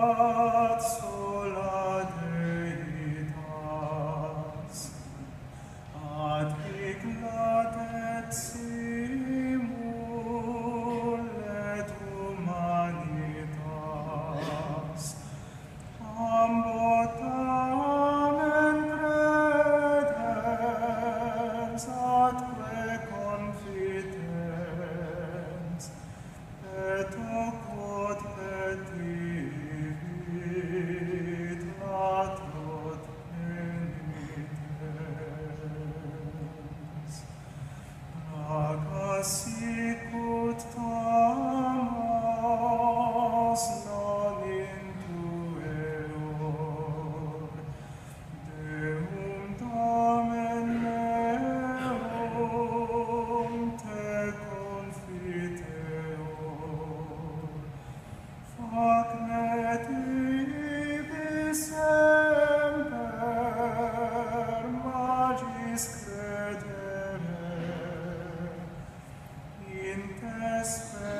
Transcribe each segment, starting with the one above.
Lazio in te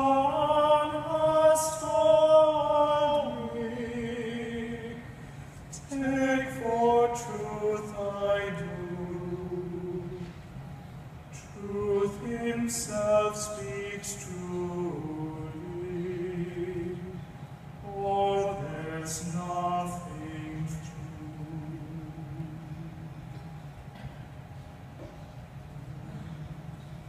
speaks true.